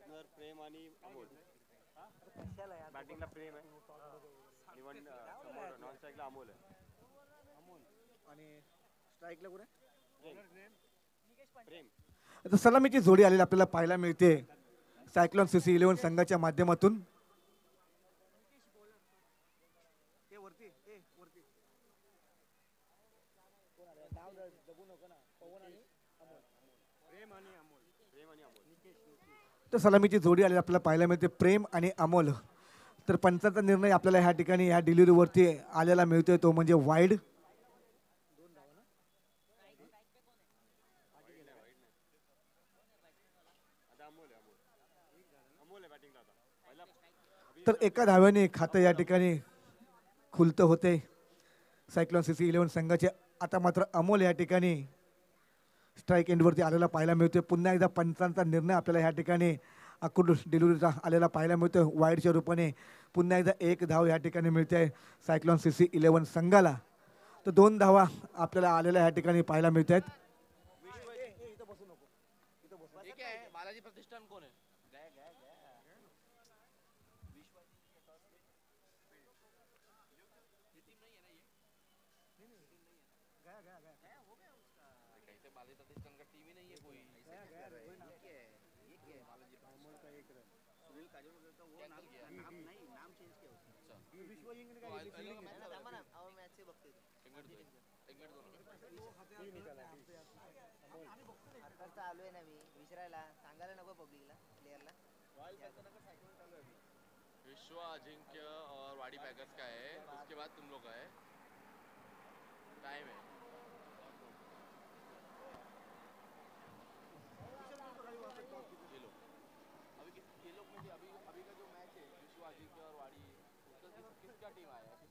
Opener प्रेम आणि अमोल बॅटिंगला प्रेम आहे. Even समोर नॉन स्ट्राईकला अमोल आहे. आणि स्ट्राईकला कुठे प्रेम. आता सलामीची जोडी आलेली आपल्याला पाहायला मिळते. सायक्लॉन सी सी इलेव्हन संघाच्या माध्यमातून प्रेम आणि अमोल प्रेम आणि अमोल तर सलामीची जोडी आलेली आपल्याला पाहायला मिळते. प्रेम आणि अमोल. तर पंचाचा निर्णय आपल्याला ह्या ठिकाणी ह्या डिलिव्हरीवरती आलेला मिळतोय. तो म्हणजे वाईड. तर एका धाव्याने खातं या ठिकाणी खुलतं होते. सायक्लॉन सी सी इलेव्हन संघाचे आता मात्र अमोल या ठिकाणी स्ट्राईक एंडवरती आलेला पाहायला मिळतोय. पुन्हा एकदा पंचांचा निर्णय आपल्याला ह्या ठिकाणी अकुड डिलिव्हरीचा आलेला पाहायला मिळतोय. वाईडच्या रूपाने पुन्हा एकदा एक धाव या ठिकाणी मिळते सायक्लॉन सी सी इलेव्हन संघाला. तर दोन धावा आपल्याला आलेल्या ह्या ठिकाणी पाहायला मिळत आहेत विश्व, अजिंक्य और वाड़ी पैकर्स का है। उसके बाद तुम लोग का है। टाइम है। ये अभी अभी अभी का जो मैच है, विश्व, अजिंक्य और वाड़ी किसका टीम आया किसका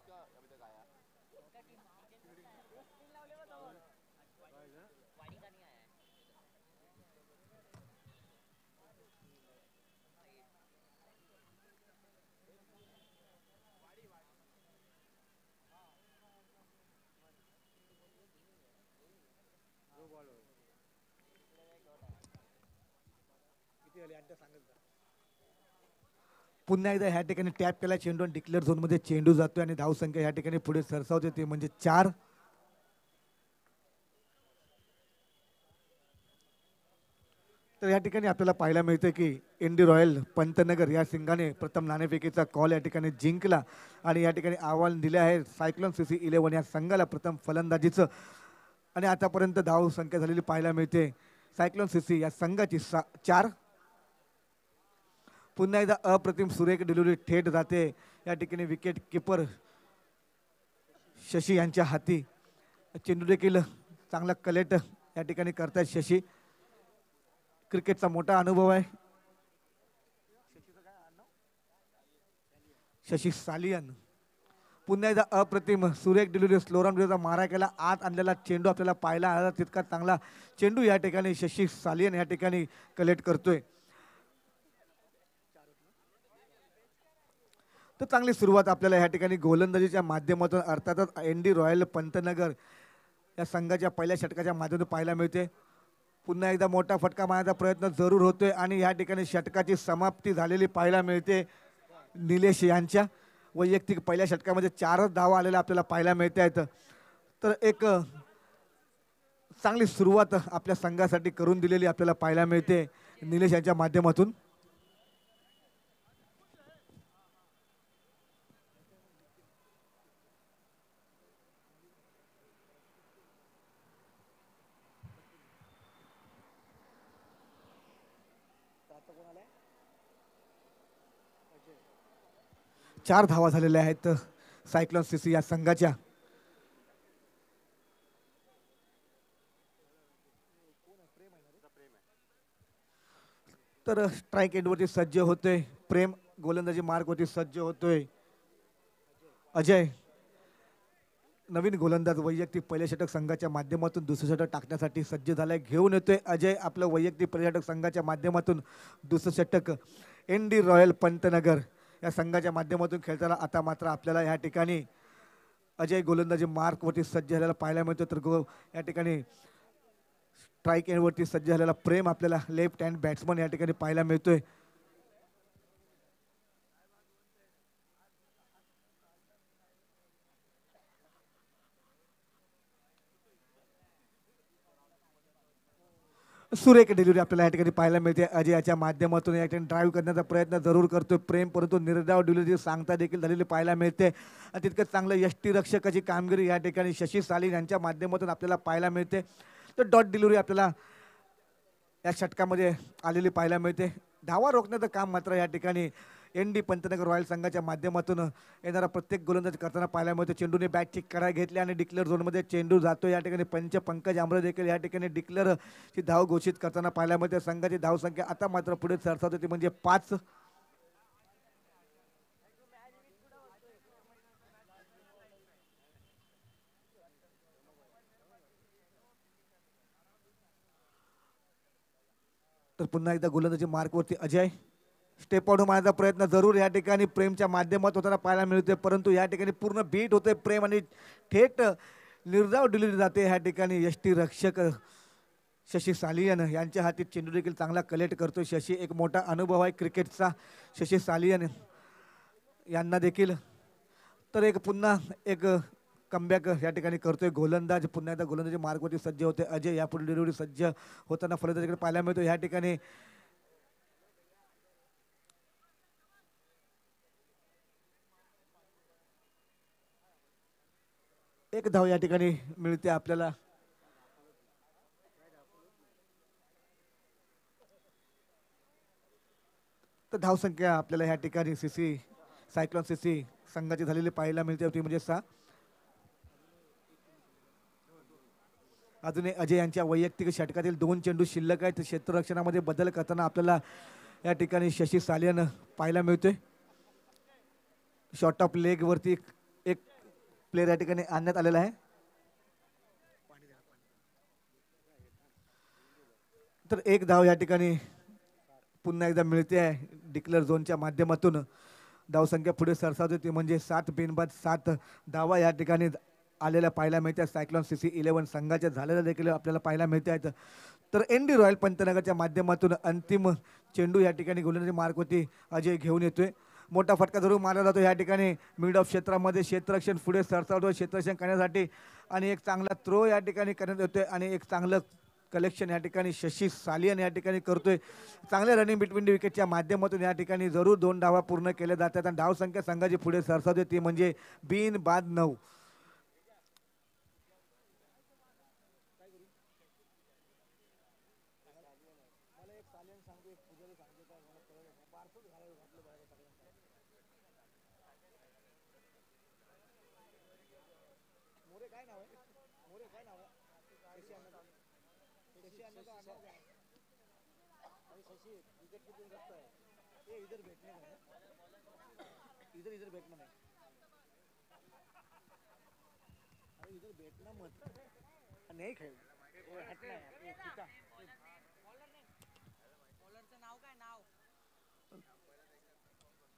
पुन्हा एकदा ह्या ठिकाणी टॅप केला चेंडू आणि डिक्लेअर झोनमध्ये चेंडू जातोय आणि धावसंख्या ह्या ठिकाणी पुढे सरसावते ते म्हणजे चार. तर या ठिकाणी आपल्याला पाहायला मिळतं की इंडी रॉयल पंतनगर या संघाने प्रथम नाणेफेकीचा कॉल या ठिकाणी जिंकला आणि या ठिकाणी आव्हान दिले आहे सायक्लोन सी सी इलेव्हन या संघाला प्रथम फलंदाजीचं. आणि आतापर्यंत धाव संख्या झालेली पाहायला मिळते. सायक्लोन सी सी या संघाची सा चार. पुन्हा एकदा अप्रतिम सुरेख डिलिव्हरी थेट जाते. या ठिकाणी विकेट किपर शशी यांच्या हाती. चेंडू देखील चांगला कलेक्ट या ठिकाणी करतायत शशी. क्रिकेटचा मोठा अनुभव आहे. शशी सालियन. पुन्हा एकदा अप्रतिम सुरेख डिलिव्हरी स्लोरन विरुद्ध मारा केला आत आणलेला चेंडू आपल्याला पाहायला आला. तितका चांगला चेंडू या ठिकाणी शशी सालियन या ठिकाणी कलेक्ट करतोय. तर चांगली सुरुवात आपल्याला ह्या ठिकाणी गोलंदाजीच्या माध्यमातून अर्थातच एन डी रॉयल पंतनगर या संघाच्या पहिल्या षटकाच्या माध्यमातून पाहायला मिळते. पुन्हा एकदा मोठा फटका मारण्याचा प्रयत्न जरूर होतोय आणि या ठिकाणी षटकाची समाप्ती झालेली पाहायला मिळते निलेश यांच्या. वैयक्तिक पहिल्या षटकामध्ये चारच धावा आलेल्या आपल्याला पाहायला मिळते आहेत तर एक चांगली सुरुवात आपल्या संघासाठी करून दिलेली आपल्याला पाहायला मिळते निलेश यांच्या माध्यमातून. चार धावा झालेल्या आहेत सायक्लॉन सीसी या संघाच्या. तर स्ट्राईक एंडवरती सज्ज होतोय. प्रेम गोलंदाजी मार्गवरती सज्ज होतोय. अजय नवीन गोलंदाज वैयक्तिक पहिले षटक संघाच्या माध्यमातून दुसरं षटक टाकण्यासाठी सज्ज झालाय. घेऊन येतोय अजय आपलं वैयक्तिक पहिले षटक संघाच्या माध्यमातून दुसरं षटक. N D Royal Pantnagar. या संघाच्या माध्यमातून खेळताना आता मात्र आपल्याला या ठिकाणी अजय गोलंदाजी मार्कवरती सज्ज झालेला पाहायला मिळतो. तर गो या ठिकाणी स्ट्राईक एंडवरती सज्ज झालेला प्रेम आपल्याला लेफ्ट हँड बॅट्समन या ठिकाणी पाहायला मिळतोय. सुरेख डिलिव्हरी आपल्याला या ठिकाणी पाहायला मिळते. अजय याच्या माध्यमातून या ठिकाणी ड्राईव्ह करण्याचा प्रयत्न जरूर करतोय. प्रेम परंतु निर्धाव डिलिव्हरी सांगता देखील झालेली पाहायला मिळते. आणि तितकं चांगलं यष्टी रक्षकाची कामगिरी या ठिकाणी शशी सालीन यांच्या माध्यमातून आपल्याला पाहायला मिळते. तर डॉट डिलिव्हरी आपल्याला या षटकामध्ये आलेली पाहायला मिळते. धावा रोखण्याचं काम मात्र या ठिकाणी एन डी पंतनगर रॉयल संघाच्या माध्यमातून येणारा प्रत्येक गोलंदाज करताना पाहायला मिळतो. चेंडूने चेक करायला घेतली आणि डिक्लेअर झोनमध्ये चेंडू जातो. या ठिकाणी पंच पंकज आंबरे देखील या ठिकाणी डिक्लेअरची धाव घोषित करताना पाहायला मिळते. संघाची धावसंख्या आता मात्र पुढे सरसावत. होती म्हणजे पाच. तर पुन्हा एकदा गोलंदाजी मार्कवरती अजय. स्टेप आउट मारण्याचा प्रयत्न जरूर या ठिकाणी प्रेमच्या माध्यमात होताना पाहायला मिळते परंतु या ठिकाणी पूर्ण बीट होते प्रेम आणि थेट निर्धाव डिलिव्हरी जाते ह्या ठिकाणी यष्टी रक्षक शशी सालियन. यांच्या हाती चेंडू देखील चांगला कलेक्ट करतो शशी एक मोठा अनुभव आहे क्रिकेटचा. शशी सालियन यांना देखील. तर एक पुन्हा एक कमबॅक या ठिकाणी करतोय गोलंदाज. पुन्हा एकदा गोलंदाजी मार्गवरती सज्ज होते अजय यापुढे डिलिव्हरी सज्ज होताना फलंदाजीकडे पाहायला मिळतो या ठिकाणी एक धाव या ठिकाणी मिळते आपल्याला. तर धावसंख्या आपल्याला ह्या ठिकाणी C C Cyclone C C संघाची झालेली पाहायला मिळते. होती म्हणजे सहा अजूनही अजय यांच्या वैयक्तिक षटकातील दोन चेंडू शिल्लक आहेत. क्षेत्ररक्षणामध्ये बदल करताना आपल्याला या ठिकाणी शशी सालियन पाहायला मिळतोय. शॉर्ट ऑफ लेग वरती प्लेअर या ठिकाणी आणण्यात आलेला आहे. तर एक धाव या ठिकाणी पुन्हा एकदा मिळते आहे. डिक्लेअर झोनच्या माध्यमातून धावसंख्या पुढे सरसावते. ती म्हणजे सात बिनबाद सात धावा या ठिकाणी आलेल्या पाहायला मिळतात सायक्लॉन सी सी इलेव्हन संघाच्या झालेल्या देखील आपल्याला पाहायला मिळते आहेत. तर एन डी रॉयल पंतनगरच्या माध्यमातून अंतिम चेंडू या ठिकाणी गोलंदाजी मार्कवरती अजय घेऊन येतोय. मोठा फटका जरूर मारला जातो. या ठिकाणी मिड ऑफ क्षेत्रामध्ये क्षेत्ररक्षण पुढे सरसावतो. क्षेत्ररक्षण करण्यासाठी आणि एक चांगला थ्रो या ठिकाणी करण्यात येतोय आणि एक चांगलं कलेक्शन या ठिकाणी शशी सालियन या ठिकाणी करतोय. चांगल्या रनिंग बिटवीन द विकेटच्या माध्यमातून या ठिकाणी जरूर दोन डावा पूर्ण केल्या जातात. आणि धाव संख्या संघाची पुढे सरसावते ती म्हणजे बिन बाद नऊ. इधर इधर बैठना नहीं अरे इधर बैठना मत नहीं खेल वो हटना है बॉलरचं नाव काय नाव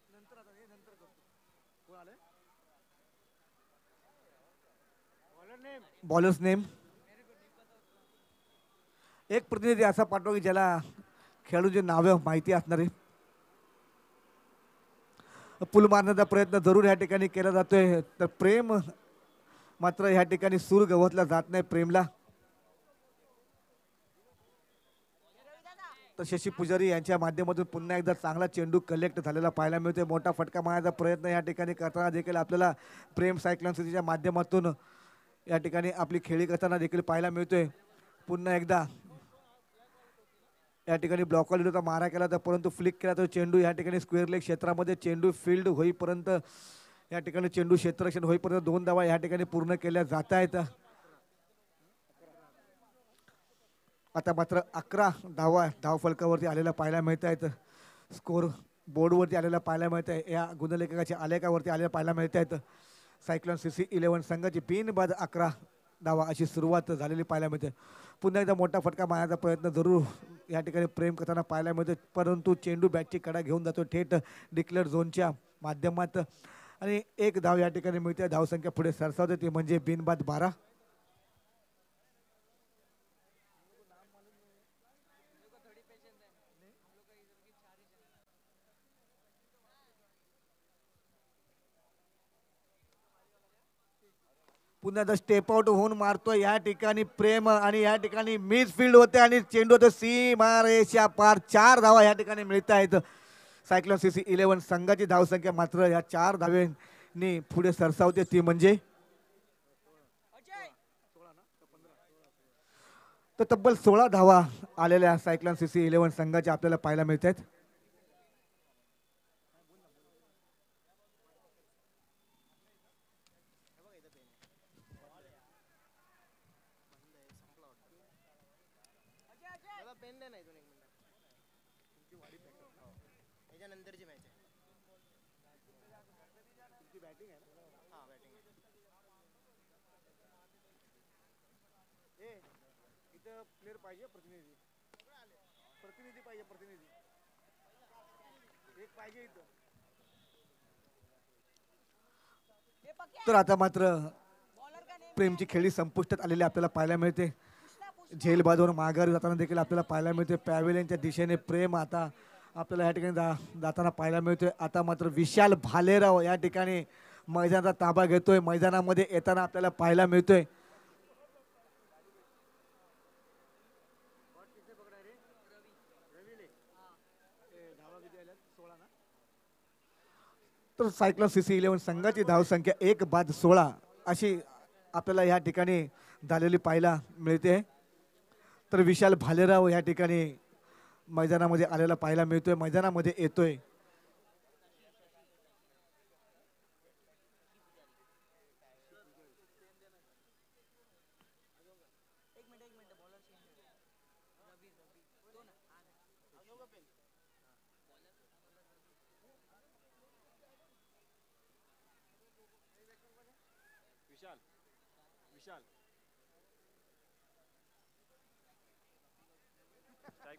नंतर आता हे नंतर करतो कोण बॉलर्स नेम एक प्रतिनिधी असा पाठवा की ज्याला खेळाडूची नावे माहिती असणारे. पुल मारण्याचा प्रयत्न जरूर या ठिकाणी केला जातोय. तर प्रेम मात्र ह्या ठिकाणी सूर गवतला जात नाही प्रेमला. तर शशी पुजारी यांच्या माध्यमातून पुन्हा एकदा चांगला चेंडू कलेक्ट झालेला पाहायला मिळतोय. मोठा फटका मारण्याचा प्रयत्न या ठिकाणी करताना देखील आपल्याला प्रेम सायक्लॉन सिटीच्या माध्यमातून या ठिकाणी आपली खेळी करताना देखील पाहायला मिळतोय. पुन्हा एकदा या ठिकाणी ब्लॉक होता मारा केला तर परंतु फ्लिक केला तर चेंडू. या ठिकाणी स्क्वेअर लेग क्षेत्रामध्ये चेंडू फील्ड होईपर्यंत या ठिकाणी चेंडू क्षेत्ररक्षण होईपर्यंत दोन धावा या ठिकाणी पूर्ण केल्या जात आहेत आता मात्र अकरा धावा धाव फलकावरती पाहायला मिळत आहेत स्कोर बोर्डवरती आलेला पाहायला मिळत आहे या गुणलेखकाच्या आलेखावरती आलेला पाहायला मिळत आहेत सायक्लॉन सी सी इलेव्हन संघाची बिनबाद अकरा धावा अशी सुरुवात झालेली पाहायला मिळते. पुन्हा एकदा मोठा फटका मारण्याचा प्रयत्न जरूर या ठिकाणी प्रेम करताना पाहायला मिळतो परंतु चेंडू बॅटची कडा घेऊन जातो थेट डिक्लेअर झोनच्या माध्यमात. आणि एक धाव या ठिकाणी मिळते. धावसंख्या पुढे सरसावते. ती म्हणजे बिनबाद बारा. पुन्हा जर स्टेप आउट होऊन मारतो या ठिकाणी प्रेम आणि या ठिकाणी मिस फील्ड होते आणि चेंडू होते. सीमा रेषा पार चार धावा या ठिकाणी मिळत आहेत सायक्लोन सी सी इलेव्हन संघाची धावसंख्या मात्र या चार धावेंनी पुढे सरसावते. ती म्हणजे? तर तब्बल सोळा धावा आलेल्या सायक्लोन सी सी इलेव्हन संघाच्या आपल्याला पाहायला मिळत आहेत मला पेन दे नाही दोन एक मिनिट त्याच्यानंतरची मॅच आहे हा बॅटिंग आहे इथं प्लेअर पाहिजे प्रतिनिधी. प्रतिनिधी पाहिजे प्रतिनिधी. एक पाहिजे इथं. तर आता मात्र प्रेमची खेळी संपुष्टात आलेली आपल्याला पाहायला मिळते. झेलबाजूवर माघारी जाताना देखील आपल्याला पाहायला मिळते. पॅवेलियनच्या दिशेने प्रेम आता आपल्याला या ठिकाणी जा जाताना पाहायला मिळतोय. आता मात्र विशाल भालेराव या ठिकाणी मैदानाचा ताबा घेतोय. मैदानामध्ये येताना आपल्याला पाहायला मिळतोय. तर सायक्लो सी सी इलेव्हन संघाची धावसंख्या एक बाद सोळा अशी आपल्याला या ठिकाणी झालेली पाहायला मिळते. तर विशाल भालेराव या ठिकाणी मैदानामध्ये आलेला पाहायला मिळतोय. मैदानामध्ये येतोय विशाल विशाल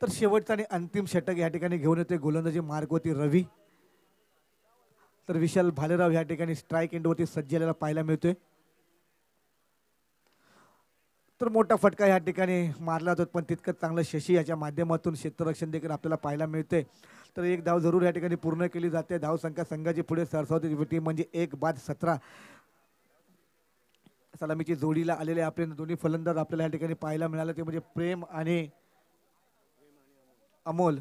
तर शेवटचा आणि अंतिम षटक या ठिकाणी घेऊन येते गोलंदाजी मार्गवती रवी. तर विशाल भालेराव या ठिकाणी स्ट्राईक एंडवरती सज्ज झालेला पाहायला मिळतोय. तर मोठा फटका या ठिकाणी मारला जातो पण तितकं चांगलं शशी याच्या माध्यमातून क्षेत्ररक्षण देखील आपल्याला पाहायला मिळते तर एक धाव जरूर या ठिकाणी पूर्ण केली जाते. धाव संख्या संघाची पुढे सरसावती टीम म्हणजे एक बाद सतरा. सलामीची जोडीला आलेले आपले दोन्ही फलंदाज आपल्याला या ठिकाणी पाहायला मिळाले. ते म्हणजे प्रेम आणि अमोल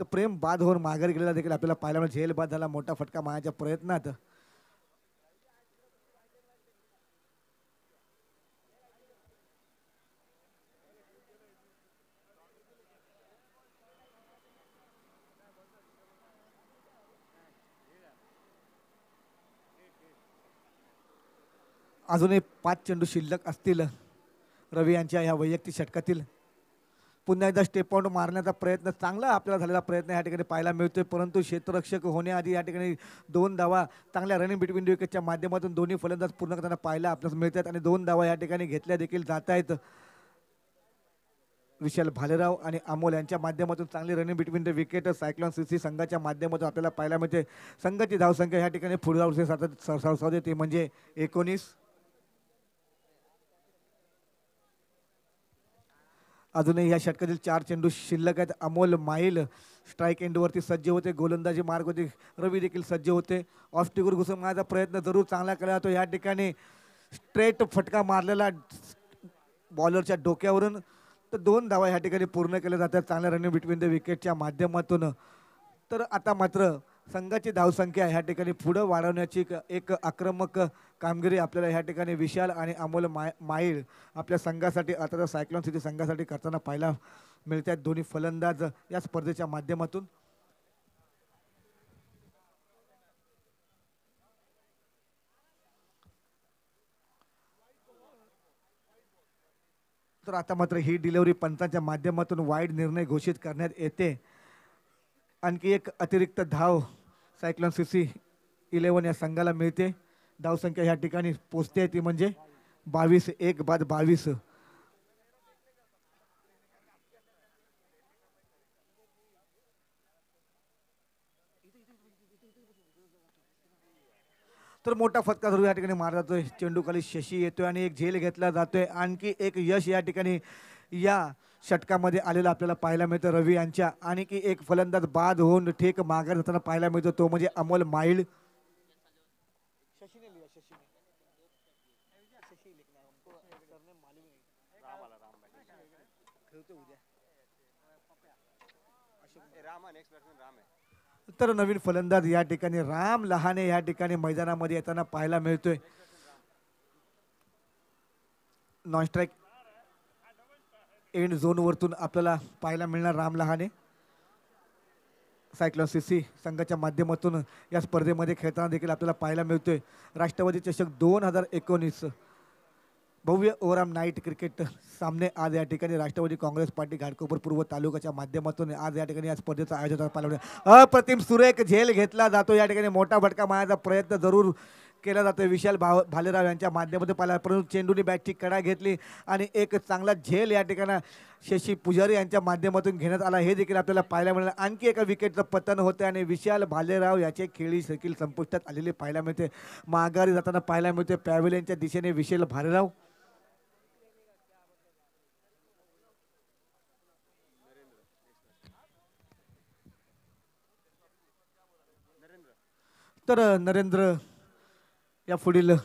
तर प्रेम बाद होऊन माघार गेलेला देखील आपल्याला पाहायला झेल बाद झाला मोठा फटका मायाच्या प्रयत्नात. अजूनही पाच चेंडू शिल्लक असतील. रवी यांच्या या वैयक्तिक षटकातील पुन्हा एकदा स्टेप आउट मारण्याचा प्रयत्न चांगला आपल्याला झालेला प्रयत्न या ठिकाणी पाहायला मिळतोय परंतु क्षेत्ररक्षक होण्याआधी या ठिकाणी दोन धावा चांगल्या रनिंग बिटवीन विकेटच्या माध्यमातून दोन्ही फलंदाज पूर्ण करताना पाहायला आपल्याला मिळतात आणि दोन धावा या ठिकाणी घेतल्या देखील जात आहेत विशाल भालेराव आणि अमोल यांच्या माध्यमातून चांगली running between the wicket Cyclone C C संघाच्या माध्यमातून आपल्याला पाहायला मिळते संघाची धावसंख्या या ठिकाणी पुढे जाऊ सरसावते ते म्हणजे एकोणीस अजूनही या षटकातील चार चेंडू शिल्लक आहेत. अमोल माईल स्ट्राईक एंडवरती सज्ज होते. गोलंदाजी मार्ग होते. रवी देखील सज्ज होते. ऑस्टिकवर घुसून माझा प्रयत्न जरूर चांगला केला जातो. या ठिकाणी स्ट्रेट फटका मारलेला बॉलरच्या डोक्यावरून. तर दोन धावा या ठिकाणी पूर्ण केल्या जातात. चांगल्या रनिंग बिटवीन द विकेटच्या माध्यमातून. तर आता मात्र संघाची धावसंख्या ह्या ठिकाणी पुढं वाढवण्याची एक- आक्रमक कामगिरी आपल्याला ह्या ठिकाणी विशाल आणि अमोल माय माईल आपल्या संघासाठी अर्थात सायक्लॉन सिटी संघासाठी करताना पाहायला मिळत आहेत दोन्ही फलंदाज या स्पर्धेच्या माध्यमातून. तर आता मात्र ही डिलिव्हरी पंचांच्या माध्यमातून वाईट निर्णय घोषित करण्यात येते. आणखी एक अतिरिक्त धाव सायक्लॉन सी सी इलेवन या संघाला मिळते. धावसंख्या ह्या ठिकाणी पोचते. ती म्हणजे बावीस एक बाद बावीस. तर मोठा फटका जरूर या ठिकाणी मारला जातोय. चेंडूखाली शशी येतोय आणि एक झेल घेतला जातोय. आणखी एक यश या ठिकाणी या षटकामध्ये आलेलं आपल्याला पाहायला मिळतं. रवी यांच्या आणि की एक फलंदाज बाद होऊन ठेक माघार जाताना पाहायला मिळतो. तो म्हणजे अमोल माईल राम उद्या राम तर नवीन फलंदाज या ठिकाणी राम लहाने या ठिकाणी मैदानामध्ये येताना पाहायला मिळतोय. नॉन स्ट्राईक एंड झोनवरतून आपल्याला पाहायला मिळणार Ram Lahane. Cyclone C C संघाच्या माध्यमातून या स्पर्धेमध्ये खेळताना देखील आपल्याला पाहायला मिळतोय. राष्ट्रवादी चषक दोन हजार एकोणीस. भव्य ओराम नाईट क्रिकेट सामने आज या ठिकाणी राष्ट्रवादी काँग्रेस पार्टी घाटकोपर पूर्व तालुक्याच्या माध्यमातून आज या ठिकाणी या स्पर्धेचं आयोजन पाहिलं अप्रतिम सुरेख झेल घेतला जातो. या ठिकाणी मोठा भटका मारायचा प्रयत्न जरूर केला जातो विशाल भाव भालेराव यांच्या माध्यमातून पाहिला परंतु चेंडूने बॅटची कडा घेतली आणि एक चांगला झेल या ठिकाणी शशी पुजारी यांच्या माध्यमातून घेण्यात आला. हे देखील आपल्याला पाहायला मिळालं. आणखी एका विकेटचं पतन होते आणि विशाल भालेराव याचे खेळी देखील संपुष्टात आलेले पाहायला मिळते. माघारी जाताना पाहायला मिळते पॅव्हिलियनच्या दिशेने विशाल भालेराव. तर नरेंद्र या पुढील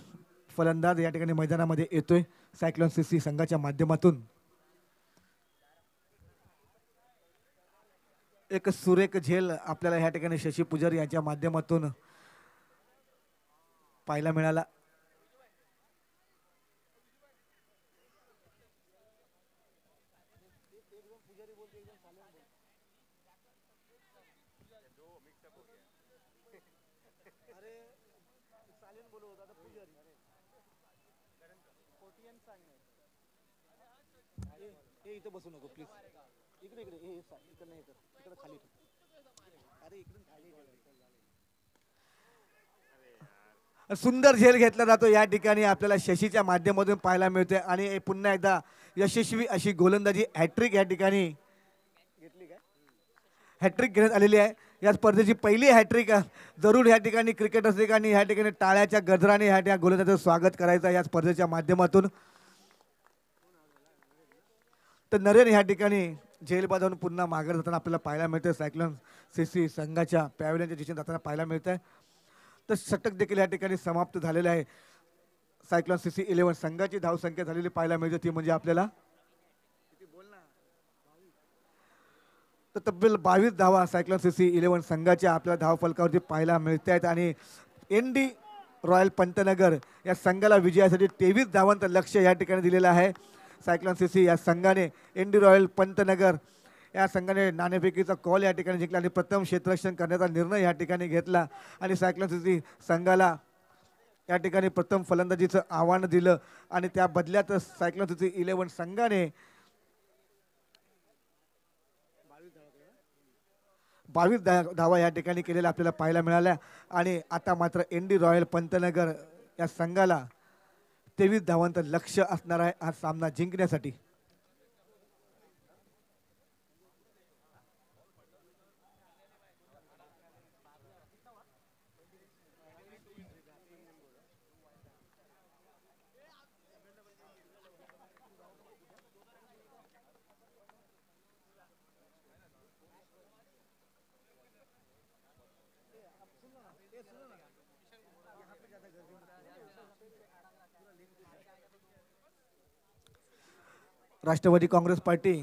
फलंदाज या ठिकाणी मैदानामध्ये येतोय. सायक्लॉन सी सी संघाच्या माध्यमातून. एक सुरेख झेल आपल्याला या ठिकाणी शशी पुजारी यांच्या माध्यमातून पाहायला मिळाला. बसू नको प्लीज इकडे इकडे ए इकडे नाही इकडे इकडे खाली ठेव. अरे इकडून खाली सुंदर झेल घेतला जातो या ठिकाणी. आपल्याला शशीच्या माध्यमातून पाहायला मिळते आणि हे पुन्हा एकदा यशस्वी अशी गोलंदाजी हॅट्रिक या ठिकाणी घेतली काय हॅट्रिक घेण्यात आलेली आहे. या स्पर्धेची पहिली हॅट्रिक जरूर या ठिकाणी क्रिकेट रसिकांनी या ठिकाणी टाळ्याच्या गजराने ह्या ठिकाणी गोलंदाजाचं स्वागत करायचं या स्पर्धेच्या माध्यमातून. तर नरेन ह्या ठिकाणी जेलबा जाऊन पुन्हा माघार जाताना आपल्याला पाहायला मिळतं सायक्लोन सी सी संघाच्या पॅव्हिलियनच्या दिशेने जाताना पाहायला मिळत आहे तर षटक देखील या ठिकाणी समाप्त झालेले आहे. सायक्लोन सी सी इलेव्हन संघाची धावसंख्या झालेली पाहायला मिळते. ती म्हणजे आपल्याला तर तब्बल बावीस धावा सायक्लोन सी सी इलेव्हन संघाच्या आपल्या धावफलकावरती पाहायला मिळत आहेत आणि एन डी रॉयल पंतनगर या संघाला विजयासाठी तेवीस धावांचं लक्ष या ठिकाणी दिलेलं आहे. सायक्लॉन सी सी या संघाने एन रॉयल पंतनगर या संघाने नाणेफेकीचा कॉल या ठिकाणी जिंकला आणि प्रथम क्षेत्ररक्षण करण्याचा निर्णय या ठिकाणी घेतला. आणि सायक्लॉन सी सी संघाला या ठिकाणी प्रथम फलंदाजीचं आव्हान दिलं. आणि त्या बदल्यात सायक्लॉन सी सी इलेव्हन संघाने बावीस धा धावा या ठिकाणी केलेल्या आपल्याला पाहायला मिळाल्या. आणि आता मात्र एन डी रॉयल पंतनगर या संघाला तेवीस धावांचं लक्ष असणार आहे हा सामना जिंकण्यासाठी. राष्ट्रवादी काँग्रेस पार्टी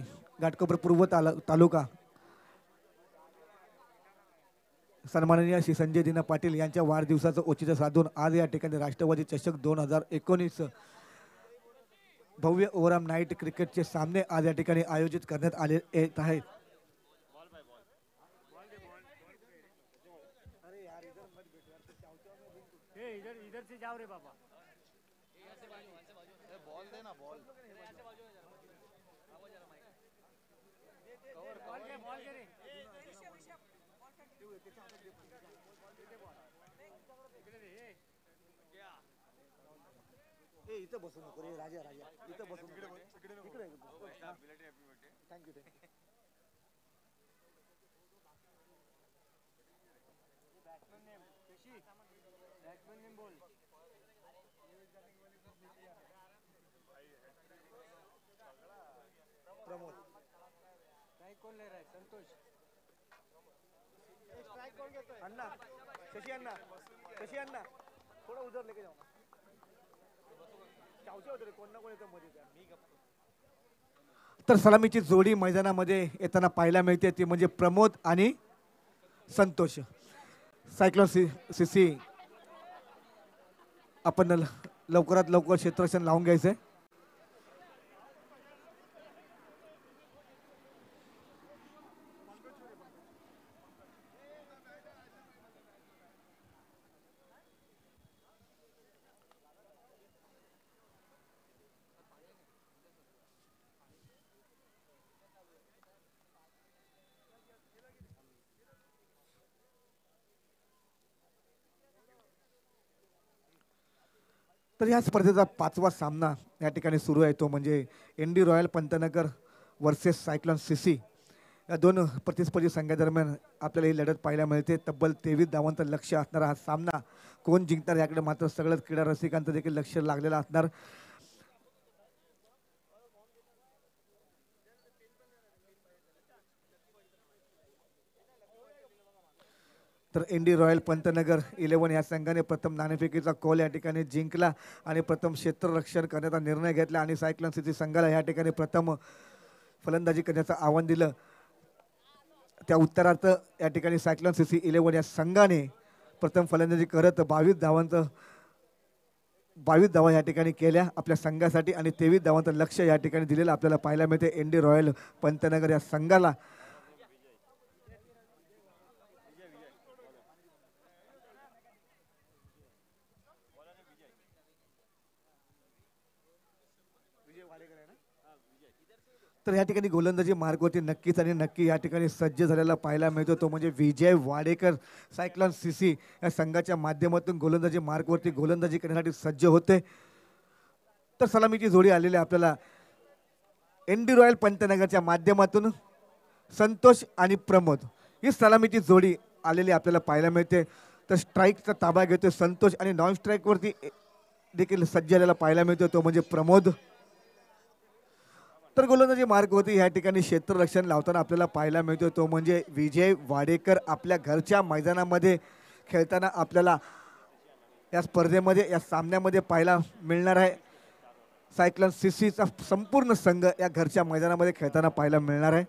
घाटकोपर पूर्व ताल तालुका. सन्माननीय श्री संजय दिना पाटील यांच्या वाढदिवसाचं औचित्य साधून आज या ठिकाणी राष्ट्रवादी चषक दोन हजार एकोणीस भव्य ओवराम नाईट क्रिकेटचे सामने आज या ठिकाणी आयोजित करण्यात आले येत आहेत. बॉल दे ना बॉल ए इथं बसू नको रे राजा राजा. इथं बसू नको. इकडे thank you thank you Pramod. अण्णा शशी अण्णा शशी अण्णा. थोडं उधर लेके जाऊ. चावचे होते रे कोण ना कोण येतं मध्ये. मी गप्प. तर सलामीची जोडी मैदानामध्ये येताना पाहायला मिळते. ती म्हणजे प्रमोद आणि Santosh. Cyclone C C C. आपण ल- लवकरात लवकर क्षेत्ररक्षण लावून घ्यायचंय. तर या स्पर्धेचा पाचवा सामना या ठिकाणी सुरू आहे. तो म्हणजे N D Royal Pantnagar versus Cyclone C C या दोन प्रतिस्पर्धी संघादरम्यान आपल्याला ही लढत पाहायला मिळते. तब्बल तेवीस धावांचं लक्ष असणारा हा सामना कोण जिंकणार याकडे मात्र सगळंच क्रीडा रसिकांचं देखील लक्ष लागलेलं असणार. तर इंडी रॉयल पंतनगर इलेव्हन या संघाने प्रथम नाणेफेकीचा कॉल या ठिकाणी जिंकला आणि प्रथम क्षेत्ररक्षण करण्याचा निर्णय घेतला आणि सायक्लोन सिटी संघाला या ठिकाणी प्रथम फलंदाजी करण्याचं आव्हान दिलं. त्या उत्तरार्थ या ठिकाणी सायक्लोन सिटी इलेव्हन या संघाने प्रथम फलंदाजी करत बावीस धावांचं बावीस धावा या ठिकाणी केल्या आपल्या संघासाठी आणि तेवीस धावांचं लक्ष या ठिकाणी दिलेलं आपल्याला पाहायला मिळते. एन डी रॉयल पंतनगर या संघाला तर या ठिकाणी गोलंदाजी मार्गवरती नक्कीच आणि नक्की या ठिकाणी सज्ज झालेला पाहायला मिळतो. तो म्हणजे Vijay Wadekar Cyclone C C या संघाच्या माध्यमातून गोलंदाजी मार्गवरती गोलंदाजी करण्यासाठी सज्ज होते. तर सलामीची जोडी आलेली आहे आपल्याला. एन डी रॉयल पंतनगरच्या माध्यमातून संतोष आणि प्रमोद ही सलामीची जोडी आलेली आपल्याला पाहायला मिळते. तर स्ट्राईकचा ताबा घेतोय संतोष आणि नॉन स्ट्राईकवरती देखील सज्ज झालेला पाहायला मिळतो. तो म्हणजे प्रमोद. तर गोलंदाजी मार्ग होती. ह्या ठिकाणी क्षेत्ररक्षण लावताना आपल्याला पाहायला मिळतो तो म्हणजे विजय वाडेकर आपल्या घरच्या मैदानामध्ये खेळताना आपल्याला या स्पर्धेमध्ये या सामन्यामध्ये पाहायला मिळणार आहे. सायक्लन सीसीचा संपूर्ण संघ या घरच्या मैदानामध्ये खेळताना पाहायला मिळणार आहे.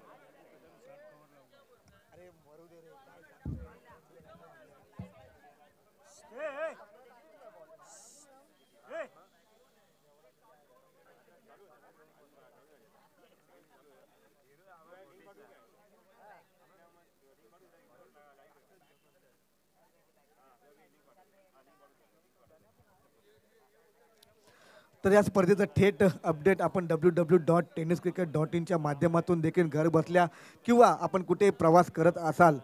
तर या स्पर्धेचं थेट अपडेट आपण W W dot tennis cricket dot इनच्या माध्यमातून देखील घर बसल्या किंवा आपण कुठे प्रवास करत असाल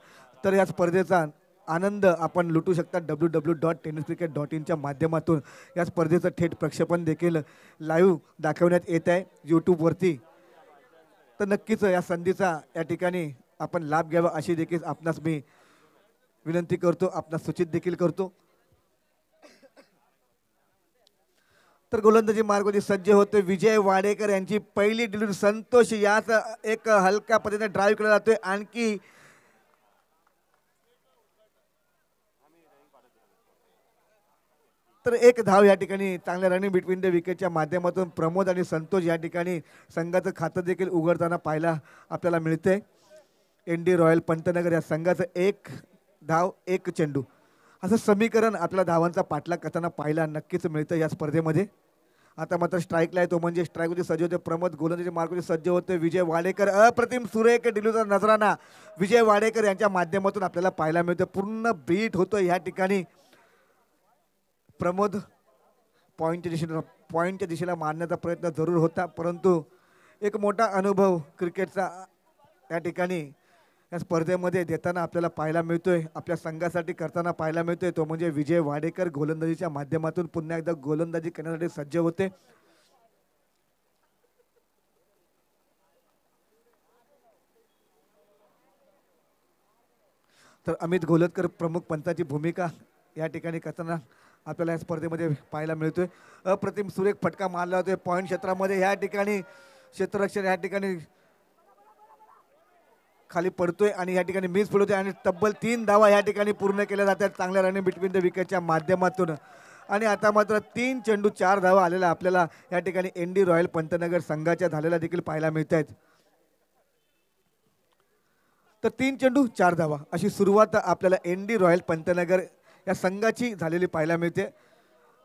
तर या स्पर्धेचा आनंद आपण लुटू शकता W W dot tennis cricket dot इनच्या माध्यमातून. या स्पर्धेचं थेट प्रक्षेपण देखील लाईव्ह दाखवण्यात येत आहे यूट्यूबवरती तर नक्कीच या संधीचा या ठिकाणी आपण लाभ घ्यावा अशी देखील आपणास मी विनंती करतो आपणास सूचित देखील करतो. तर गोलंदाजी मार्गोजी सज्ज होते विजय वाडेकर यांची पहिली डिलिव्हरी संतोष याच एक हलक्या पद्धतीने ड्राईव्ह केला जातोय. आणखी तर एक धाव या ठिकाणी चांगल्या रनिंग बिटवीन द विकेटच्या माध्यमातून प्रमोद आणि संतोष या ठिकाणी संघाचं खातं देखील उघडताना पाहायला आपल्याला मिळते एन डी रॉयल पंतनगर या संघाचं एक धाव एक चेंडू. असं समीकरण आपल्या धावांचा पाठलाग करताना पाहायला नक्कीच मिळतं या स्पर्धेमध्ये. आता मात्र स्ट्राईकला आहे तो म्हणजे स्ट्राईकमध्ये सज्ज होते प्रमोद गोलंदाजी मार्गवरती म्हणजे सज्ज होते विजय वाडेकर. अप्रतिम सुरेख डिलूचा नजराना विजय वाडेकर यांच्या माध्यमातून आपल्याला पाहायला मिळतं. पूर्ण बीट होतं या ठिकाणी. प्रमोद पॉईंटच्या दिशेला पॉईंटच्या दिशेला मारण्याचा प्रयत्न जरूर होता परंतु एक मोठा अनुभव क्रिकेटचा या ठिकाणी या स्पर्धेमध्ये देताना आपल्याला पाहायला मिळतोय. आपल्या संघासाठी करताना पाहायला मिळतोय. तो म्हणजे विजय वाडेकर गोलंदाजीच्या माध्यमातून पुन्हा एकदा गोलंदाजी करण्यासाठी सज्ज होते. तर अमित गोलतकर प्रमुख पंचाची भूमिका या ठिकाणी करताना आपल्याला या स्पर्धेमध्ये पाहायला मिळतोय. अप्रतिम सुरेख फटका मारला होतोय पॉईंट क्षेत्रामध्ये या ठिकाणी क्षेत्ररक्षण या ठिकाणी खाली पडतोय आणि या ठिकाणी मीच पडतोय आणि तब्बल तीन धावा या ठिकाणी पूर्ण केल्या जातात चांगल्या रनिंग बिटवीन द विकेटच्या माध्यमातून. आणि आता मात्र तीन चेंडू चार धावा आलेला आपल्याला या ठिकाणी एन डी रॉयल पंतनगर संघाच्या झालेला देखील पाहायला मिळत आहेत तर तीन चेंडू चार धावा. अशी सुरुवात आपल्याला एन डी रॉयल पंतनगर या संघाची झालेली पाहायला मिळते.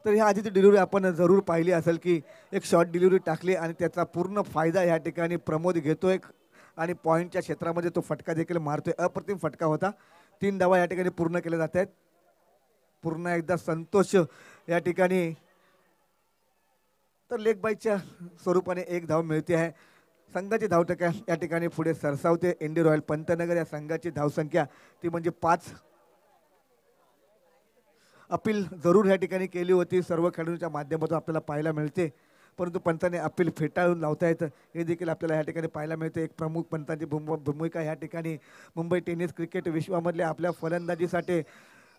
तर ह्या आधीची डिलिव्हरी आपण जरूर पाहिली असेल की एक शॉर्ट डिलिव्हरी टाकली आणि त्याचा पूर्ण फायदा या ठिकाणी प्रमोद घेतो एक आणि पॉईंटच्या क्षेत्रामध्ये तो फटका देखील मारतोय. अप्रतिम फटका होता. तीन धावा या ठिकाणी पूर्ण केल्या जात आहेत. पूर्ण एकदा संतोष या ठिकाणी. तर लेगबाईच्या स्वरूपाने एक धाव मिळते आहे. संघाची धावटक्या या ठिकाणी पुढे सरसावते. इंडी रॉयल पंतनगर या संघाची धावसंख्या ती म्हणजे पाच. अपील जरूर या ठिकाणी केली होती. सर्व खेळाडूंच्या माध्यमातून आपल्याला पाहायला मिळते. परंतु पंताने अपील फेटाळून लावता येतं. हे देखील आपल्याला या ठिकाणी पाहायला मिळते. एक प्रमुख पंतांची भूम भूमिका या ठिकाणी मुंबई टेनिस क्रिकेट विश्वामधल्या आपल्या फलंदाजीसाठी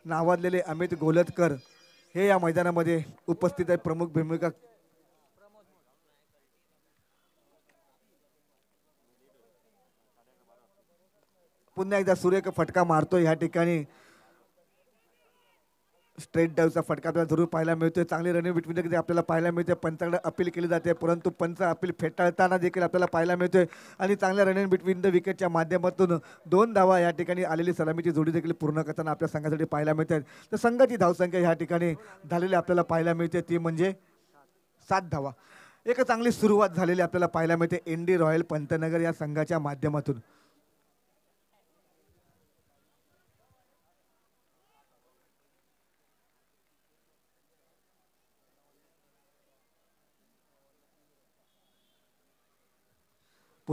नावाजलेले अमित गोलतकर हे या मैदानामध्ये उपस्थित आहे प्रमुख भूमिका पुन्हा एकदा सूर्य फटका मारतो या ठिकाणी. स्ट्रेट डाईव्हचा फटका आपल्याला जरूर पाहायला मिळतोय. चांगली रनिंग बिटवीन देखील आपल्याला पाहायला मिळते पंचाकडे अपील केली जाते. परंतु पंच अपील फेटाळताना देखील आपल्याला पाहायला मिळतोय. आणि चांगल्या रनिंग बिटवीन द विकेटच्या माध्यमातून दोन धावा या ठिकाणी आलेली सलामीची जोडी देखील पूर्ण करताना आपल्या संघासाठी पाहायला मिळते. तर संघाची धावसंख्या या ठिकाणी झालेली आपल्याला पाहायला मिळते. ती म्हणजे सात धावा. एक चांगली सुरुवात झालेली आपल्याला पाहायला मिळते. एन डी रॉयल पंतनगर या संघाच्या माध्यमातून.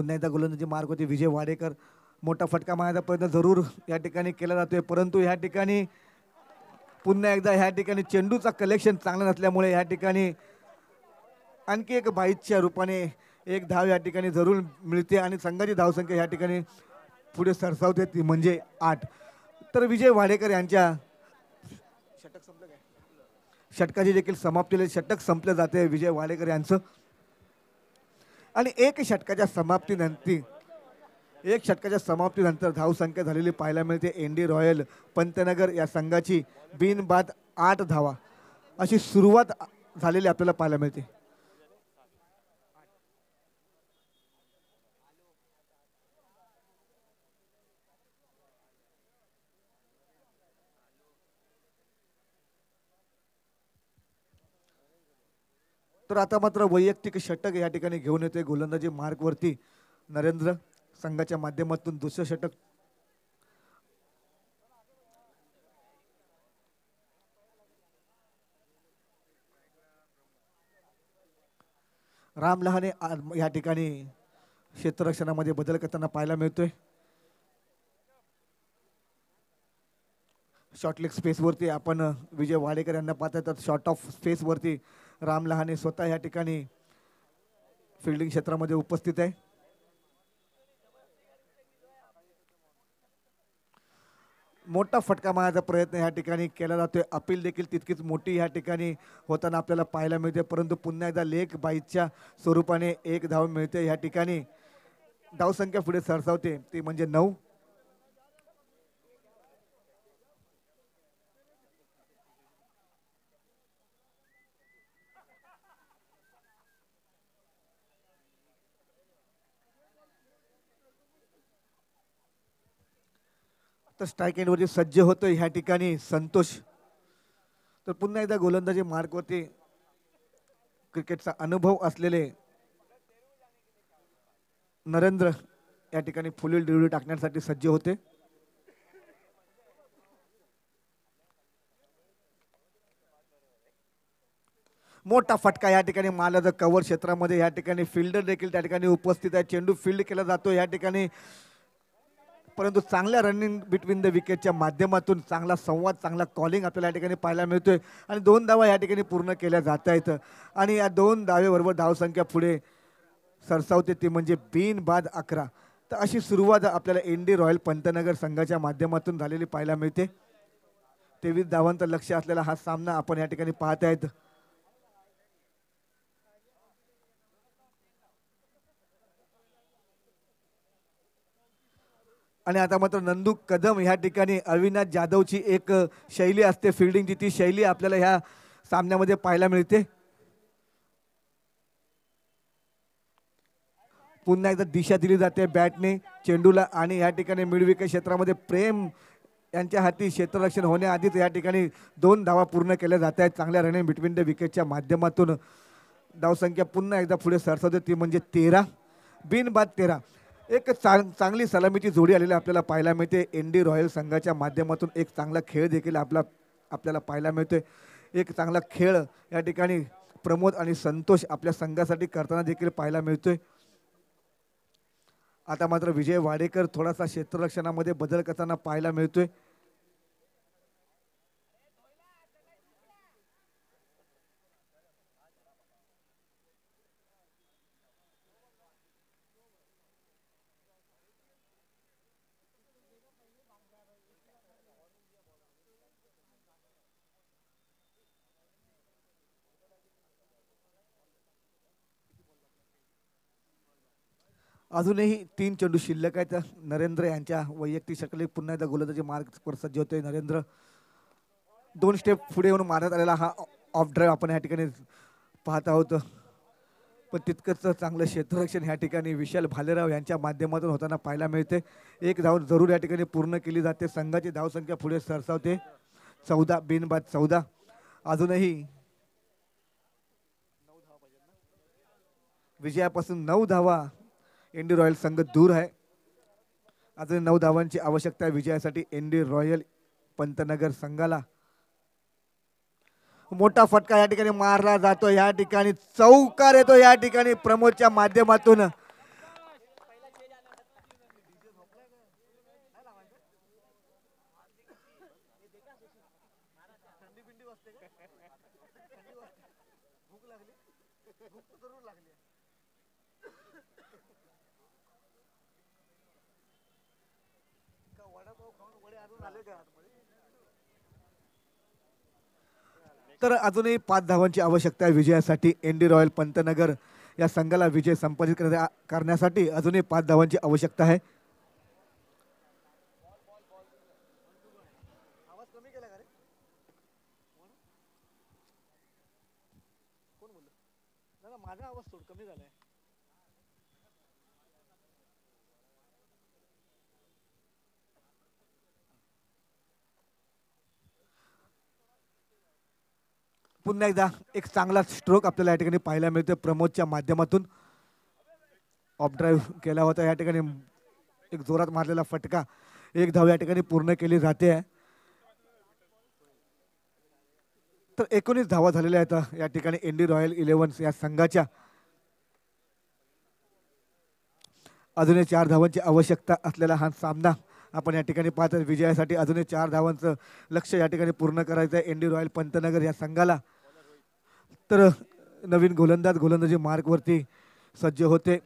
पुन्हा एकदा गोलंदाजी मार्ग होते. विजय वाडेकर मोठा फटका मारण्याचा प्रयत्न जरूर या ठिकाणी केला जातोय. परंतु ह्या ठिकाणी पुन्हा एकदा ह्या ठिकाणी चेंडूचा कलेक्शन चांगला नसल्यामुळे ह्या ठिकाणी आणखी एक बाईच्या रूपाने एक धाव या ठिकाणी जरूर मिळते आणि संघाची धावसंख्या या ठिकाणी पुढे सरसावते. ती म्हणजे आठ. तर विजय वाडेकर यांच्या षटक संपलं काय? षटकाची देखील समाप्तीला षटक संपलं जाते. विजय वाडेकर यांचं आणि एक षटकाच्या समाप्तीनंतर एक षटकाच्या समाप्तीनंतर धावसंख्या झालेली पाहायला मिळते. एन डी रॉयल पंतनगर या संघाची बिनबाद आठ धावा अशी सुरुवात झालेली आपल्याला पाहायला मिळते. तर आता मात्र वैयक्तिक षटक या ठिकाणी घेऊन येतोय गोलंदाजी मार्कवरती नरेंद्र संघाच्या माध्यमातून दुसरं षटक. राम लहाने या ठिकाणी क्षेत्ररक्षणामध्ये बदल करताना पाहायला मिळतोय. शॉर्टलेग स्पेसवरती आपण विजय वाडेकर यांना पाहता तर शॉर्ट ऑफ स्पेसवरती राम लहाने स्वतः या ठिकाणी फिल्डिंग क्षेत्रामध्ये उपस्थित आहे. मोठा फटका मारण्याचा प्रयत्न या ठिकाणी केला जातोय. अपील देखील तितकीच मोठी या ठिकाणी होताना आपल्याला पाहायला मिळते. परंतु पुन्हा एकदा लेख बाईच्या स्वरूपाने एक धाव मिळते या ठिकाणी. धावसंख्या पुढे सरसावते. ती म्हणजे नऊ. तर स्ट्राईक एंडवरती सज्ज होतो. ह्या ठिकाणी संतोष. तर पुन्हा एकदा गोलंदाजी मार्गवरती क्रिकेटचा अनुभव असलेले नरेंद्र या ठिकाणी फुल डिलिव्हरी टाकण्यासाठी सज्ज होते. मोठा फटका या ठिकाणी मारला कव्हर क्षेत्रामध्ये या ठिकाणी फिल्डर देखील त्या ठिकाणी उपस्थित आहे. चेंडू फील्ड केला जातो. या ठिकाणी परंतु चांगल्या रनिंग बिटवीन द विकेटच्या माध्यमातून चांगला संवाद चांगला कॉलिंग आपल्याला या ठिकाणी पाहायला मिळतोय. आणि दोन धावा या ठिकाणी पूर्ण केल्या जात आहेत आणि या दोन धावेबरोबर धावसंख्या पुढे सरसावते ती म्हणजे बिन बाद अकरा. तर अशी सुरुवात आपल्याला इंडी रॉयल पंतनगर संघाच्या माध्यमातून झालेली पाहायला मिळते. तेवीस धावांचं लक्ष असलेला हा सामना आपण या ठिकाणी पाहत आहेत आणि आता मात्र नंदू कदम ह्या ठिकाणी अविनाश जाधवची एक शैली असते. फिल्डिंगची ती शैली आपल्याला ह्या सामन्यामध्ये पाहायला मिळते. पुन्हा एकदा दिशा दिली जाते बॅटने. चेंडूला आणि या ठिकाणी मिडविकेट क्षेत्रामध्ये प्रेम यांच्या हाती क्षेत्ररक्षण होण्याआधीच या ठिकाणी दोन धावा पूर्ण केल्या जात आहेत चांगल्या रनिंग बिटवीन द विकेटच्या माध्यमातून. धावसंख्या पुन्हा एकदा पुढे सरसवते ती म्हणजे तेरा. बिनबाद तेरा. एक चांग चांगली सलामीची जोडी आलेली आपल्याला पाहायला मिळते. एन डी रॉयल संघाच्या माध्यमातून एक चांगला खेळ देखील आपला आपल्याला पाहायला मिळतोय. एक चांगला खेळ या ठिकाणी प्रमोद आणि संतोष आपल्या संघासाठी करताना देखील पाहायला मिळतोय. आता मात्र विजय वाडेकर थोडासा क्षेत्ररक्षणामध्ये बदल करताना पाहायला मिळतोय. अजूनही तीन चेंडू शिल्लक आहेत. नरेंद्र यांच्या वैयक्तिक शकले पुन्हा एकदा गोलंदाजी मार्ग प्रसाद जे होते नरेंद्र. दोन स्टेप पुढे येऊन मारण्यात आलेला हा ऑफ ड्राईव्ह आपण या ठिकाणी पाहत आहोत. पण तितकंच चांगलं क्षेत्ररक्षण ह्या ठिकाणी विशाल भालेराव यांच्या माध्यमातून होताना पाहायला मिळते. एक धाव जरूर या ठिकाणी पूर्ण केली जाते. संघाची धावसंख्या पुढे सरसावते. चौदा बिनबाद चौदा. अजूनही विजयापासून नऊ धावा इंडी रॉयल संघ दूर आहे. अजून नऊ धावांची आवश्यकता आहे विजयासाठी इंडी रॉयल पंतनगर संघाला. मोठा फटका या ठिकाणी मारला जातो. या ठिकाणी चौकार येतो. या ठिकाणी प्रमोदच्या माध्यमातून तर अजूनही पाच धावांची आवश्यकता आहे विजयासाठी. एनडी रॉयल पंतनगर या संघाला विजय संपादित करण्या- करण्यासाठी अजूनही पाच धावांची आवश्यकता आहे आवाज कमी केला का रे कोण बोललं नाही ना, माझा आवाज थोड कमी झालाय पुन्हा एकदा एक चांगला स्ट्रोक आपल्याला या ठिकाणी पाहायला मिळतोय प्रमोदच्या माध्यमातून. ऑफ ड्राईव्ह केला होता या ठिकाणी एक जोरात मारलेला फटका. एक धाव या ठिकाणी पूर्ण केली जाते. तर एकोणीस धावा झालेल्या आहेत या ठिकाणी एनडी रॉयल इलेव्हन्स या संघाच्या. अजूनही चार धावांची आवश्यकता असलेला हा सामना आपण या ठिकाणी पाहत विजयासाठी अजूनही चार धावांचं लक्ष या ठिकाणी पूर्ण करायचं आहे. एनडी रॉयल पंतनगर या संघाला. तर नवीन गोलंदाज गोलंदाजी मार्गवरती सज्ज होते.